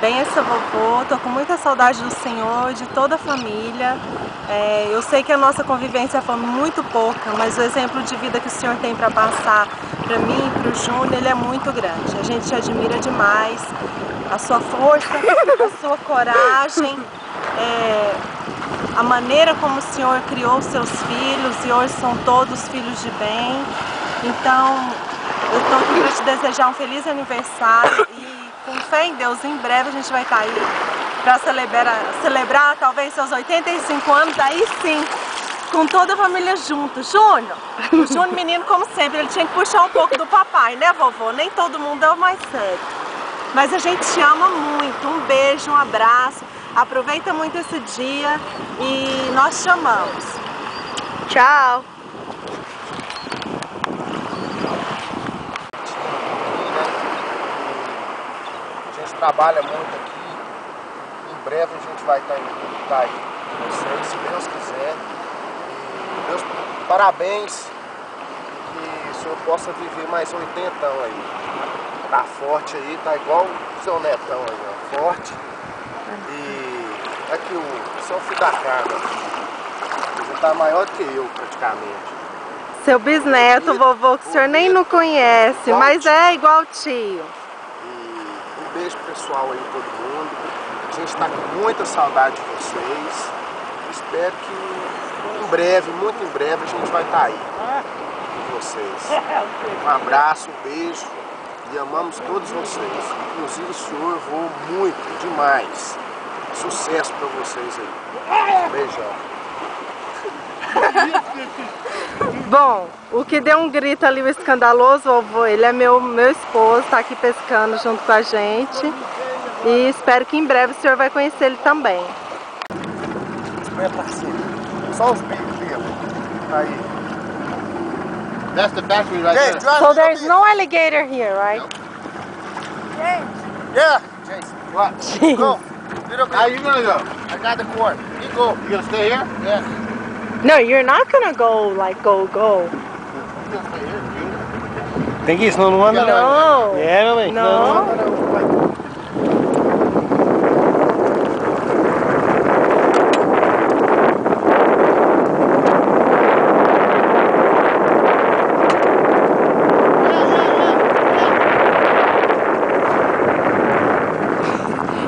Bença, é vovô. Tô com muita saudade do senhor, de toda a família. É, eu sei que a nossa convivência foi muito pouca, mas o exemplo de vida que o senhor tem para passar para mim, e para o Júnior, ele é muito grande. A gente te admira demais. A sua força, a sua coragem, é, a maneira como o senhor criou seus filhos e hoje são todos filhos de bem. Então, eu estou aqui para te desejar um feliz aniversário com fé em Deus, em breve a gente vai estar tá aí para celebrar, celebrar talvez seus 85 anos, aí sim, com toda a família junto. Júnior, o Júnior menino como sempre, ele tinha que puxar um pouco do papai, né vovô? Nem todo mundo é o mais sério. Mas a gente te ama muito, um beijo, um abraço, aproveita muito esse dia e nós te amamos. Tchau! trabalha muito aqui. Em breve a gente vai estar, tá estar tá aí com vocês, se Deus quiser. E Deus, parabéns. Que o senhor possa viver mais 80 anos aí. Tá forte aí, tá igual o seu netão aí, ó. Forte. E aqui é o seu filho da cara Ele tá maior que eu, praticamente. Seu bisneto, vovô, que o senhor nem não conhece, mas é igual tio beijo pessoal aí todo mundo. A gente está com muita saudade de vocês. Espero que em breve, muito em breve, a gente vai estar tá aí com vocês. Um abraço, um beijo e amamos todos vocês. Inclusive o senhor voou muito, demais. Sucesso para vocês aí. Um beijão. Bom, o que deu um grito ali, o escandaloso, ele é meu, meu esposo, está aqui pescando junto com a gente. E espero que em breve o senhor vai conhecer ele também. Olha, parceiro, só os bicos mesmo. Aí. That's the battery right James, there. So there's no alligator here, right? Nope. Yeah. James. What? Go. Little How you gonna go? I got the cord. You go. You gonna stay here? Yeah. No, you're not gonna go like go go. Think no lo one. No. Yeah, No. no.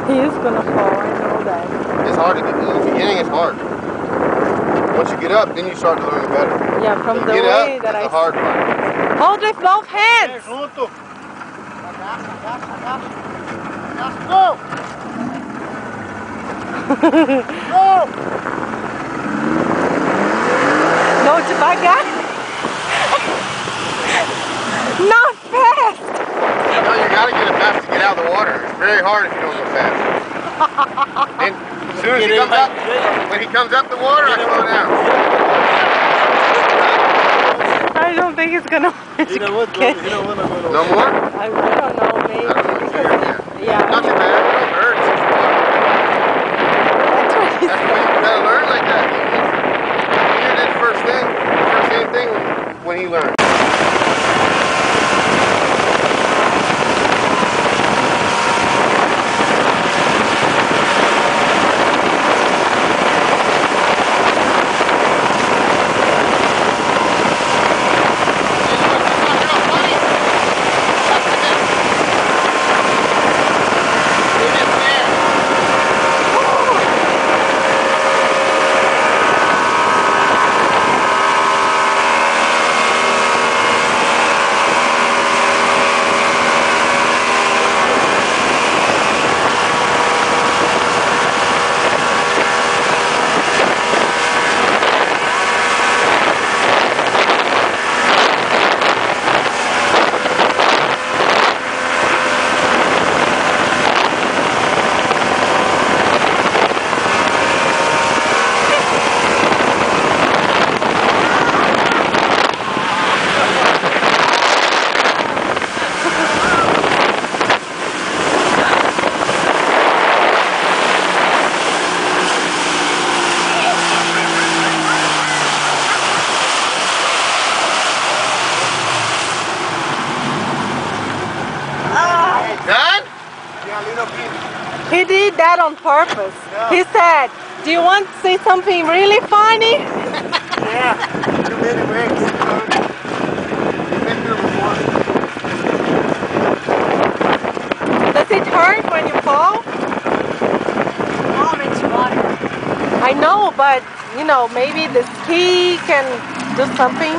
He is gonna fall, I know that. It's hard at the beginning, it's hard. Once you get up, then you start to learn better. Yeah, from so the way up, that I. The hard part. Hold with both hands. Go. no guy. Not fast. No, you gotta get it fast to get out of the water. It's very hard if you don't go fast. soon as he comes up, when he comes up the water, I slow down. I don't think it's gonna. you know what? You know what? No more? I, don't know, maybe. He did that on purpose. Yeah. He said, do you want to say something really funny? yeah, too many breaks. Does it hurt when you fall? Oh, it makes water. I know, but you know, maybe the ski can do something.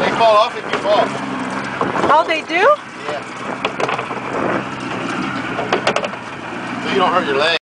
They fall off if you fall. Oh, they do? don't hurt your leg.